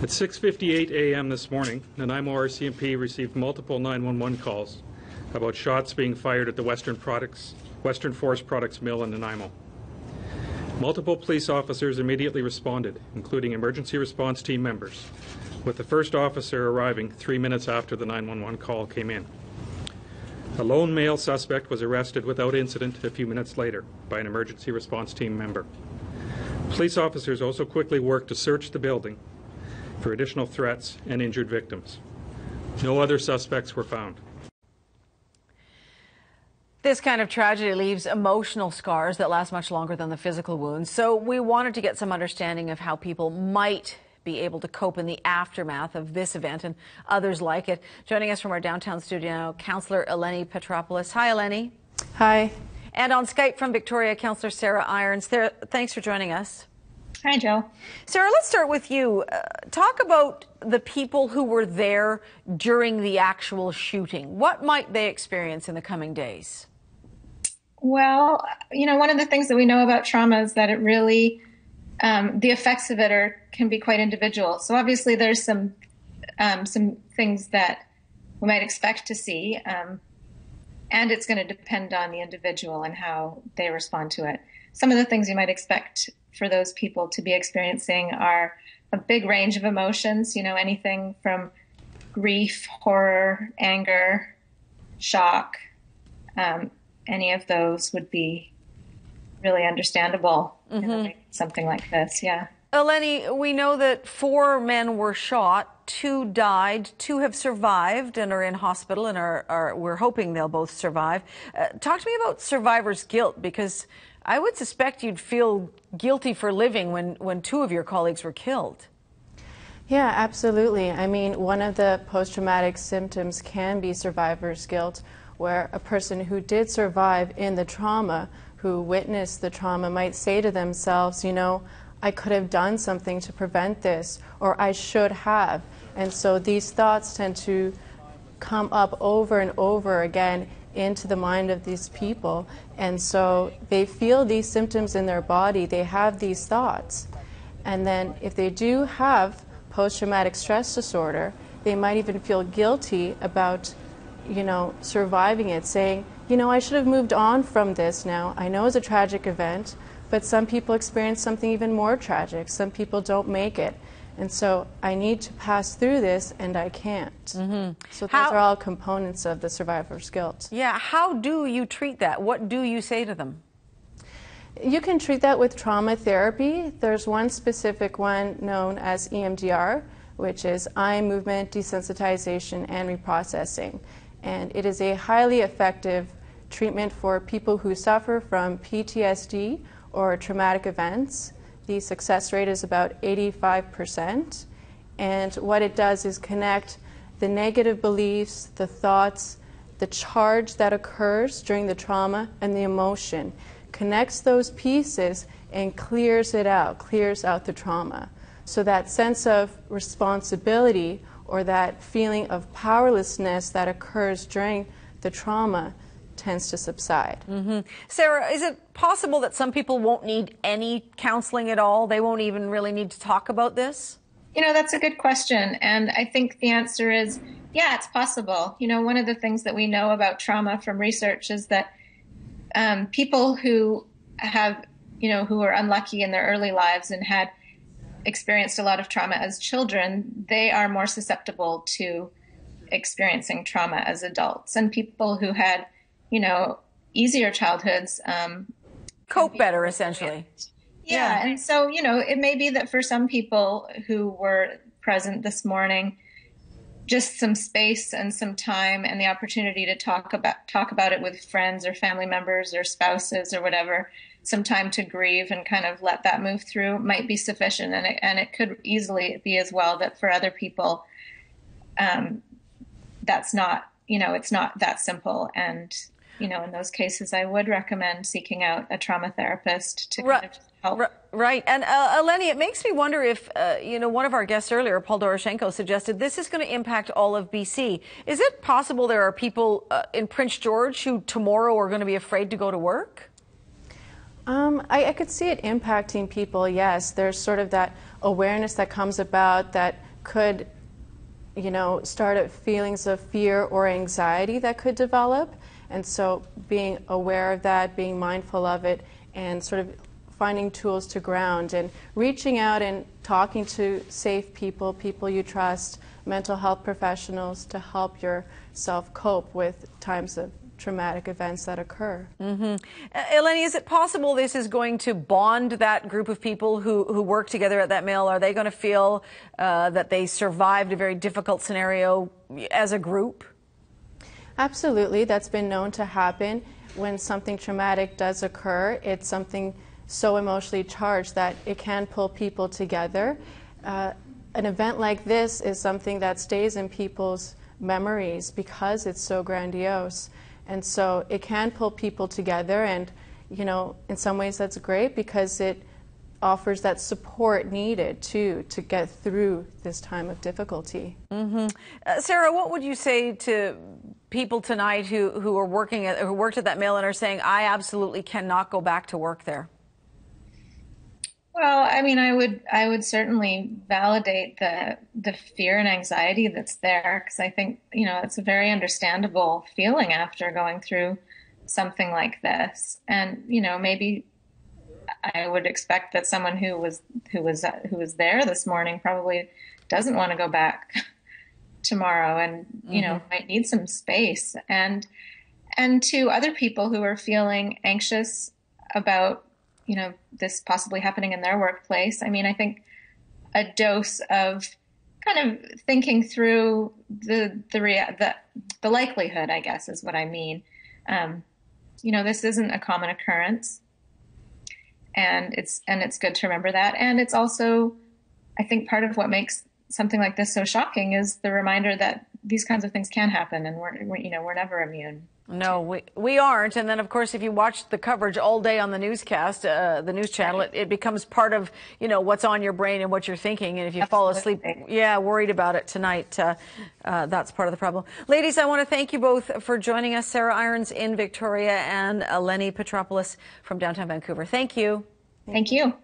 At 6:58 a.m. this morning, Nanaimo RCMP received multiple 911 calls about shots being fired at the Western Products, Western Forest Products Mill in Nanaimo. Multiple police officers immediately responded, including emergency response team members, with the first officer arriving three minutes after the 911 call came in. A lone male suspect was arrested without incident a few minutes later by an emergency response team member. Police officers also quickly worked to search the building for additional threats and injured victims. No other suspects were found. This kind of tragedy leaves emotional scars that last much longer than the physical wounds. So we wanted to get some understanding of how people might be able to cope in the aftermath of this event and others like it. Joining us from our downtown studio now, Counsellor Eleni Petropoulos. Hi, Eleni. Hi. And on Skype from Victoria, Counsellor Sarah Irons. thanks for joining us. Hi, Joe. Sarah, let's start with you. Uh, talk about the people who were there during the actual shooting. What might they experience in the coming days? Well, you know, one of the things that we know about trauma is that it really, um, the effects of it are can be quite individual. So obviously, there's some um, some things that we might expect to see, um, and it's going to depend on the individual and how they respond to it. Some of the things you might expect for those people to be experiencing are a big range of emotions, you know, anything from grief, horror, anger, shock. Um, any of those would be really understandable mm-hmm. in something like this. Yeah. Eleni, we know that four men were shot, two died, two have survived and are in hospital, and are, are we're hoping they'll both survive. Uh, talk to me about survivor's guilt because I would suspect you'd feel guilty for living when, when two of your colleagues were killed. Yeah, absolutely. I mean, one of the post traumatic symptoms can be survivor's guilt, where a person who did survive in the trauma, who witnessed the trauma, might say to themselves, you know, I could have done something to prevent this, or I should have. And so these thoughts tend to come up over and over again into the mind of these people. And so they feel these symptoms in their body, they have these thoughts. And then if they do have post traumatic stress disorder, they might even feel guilty about, you know, surviving it, saying, you know, I should have moved on from this now. I know it's a tragic event, but some people experience something even more tragic. Some people don't make it. And so I need to pass through this and I can't. Mm-hmm. So those how, are all components of the survivor's guilt. Yeah, how do you treat that? What do you say to them? You can treat that with trauma therapy. There's one specific one known as EMDR, which is eye movement desensitization and reprocessing. And it is a highly effective treatment for people who suffer from PTSD or traumatic events the success rate is about 85%. And what it does is connect the negative beliefs, the thoughts, the charge that occurs during the trauma, and the emotion, connects those pieces and clears it out, clears out the trauma. So that sense of responsibility or that feeling of powerlessness that occurs during the trauma tends to subside. Mm-hmm. Sarah, is it possible that some people won't need any counseling at all? They won't even really need to talk about this? You know, that's a good question. And I think the answer is yeah, it's possible. You know, one of the things that we know about trauma from research is that um, people who have, you know, who are unlucky in their early lives and had experienced a lot of trauma as children, they are more susceptible to experiencing trauma as adults. And people who had you know, easier childhoods um, cope be better, essentially. Yeah. yeah. And so, you know, it may be that for some people who were present this morning, just some space and some time and the opportunity to talk about talk about it with friends or family members or spouses or whatever some time to grieve and kind of let that move through might be sufficient and it, and it could easily be as well that for other people um, that's not you know it's not that simple and you know, in those cases, I would recommend seeking out a trauma therapist to right. kind of help. Right. And uh, Eleni, it makes me wonder if, uh, you know, one of our guests earlier, Paul Doroshenko, suggested this is going to impact all of BC. Is it possible there are people uh, in Prince George who tomorrow are going to be afraid to go to work? Um, I, I could see it impacting people, yes. There's sort of that awareness that comes about that could you know, start at feelings of fear or anxiety that could develop. And so being aware of that, being mindful of it, and sort of finding tools to ground and reaching out and talking to safe people, people you trust, mental health professionals to help yourself cope with times of traumatic events that occur. Uh, Eleni, is it possible this is going to bond that group of people who, who work together at that mill? Are they going to feel uh, that they survived a very difficult scenario as a group? Absolutely, that's been known to happen. When something traumatic does occur, it's something so emotionally charged that it can pull people together. Uh, an event like this is something that stays in people's memories because it's so grandiose. And so it can pull people together, and you know, in some ways that's great because it offers that support needed too to get through this time of difficulty. Uh, Sarah, what would you say to people tonight who, who are working at, who worked at that mill and are saying, I absolutely cannot go back to work there? Well, I mean, I would I would certainly validate the the fear and anxiety that's there because I think you know it's a very understandable feeling after going through something like this, and you know maybe I would expect that someone who was who was who was there this morning probably doesn't want to go back tomorrow, and you know might need some space, and and to other people who are feeling anxious about you know this possibly happening in their workplace i mean i think a dose of kind of thinking through the the rea- the, the likelihood i guess is what i mean. Um, you know this isn't a common occurrence and it's and it's good to remember that. And it's also i think part of what makes something like this so shocking is the reminder that these kinds of things can happen and we're, we're you know we're never immune No, we, we aren't. And then, of course, if you watch the coverage all day on the newscast, uh, the news channel, it, it becomes part of, you know, what's on your brain and what you're thinking. And if you fall asleep, yeah, worried about it tonight, uh, uh, that's part of the problem. Ladies, I want to thank you both for joining us. Sarah Irons in Victoria and Eleni Petropoulos from downtown Vancouver. Thank you. thank you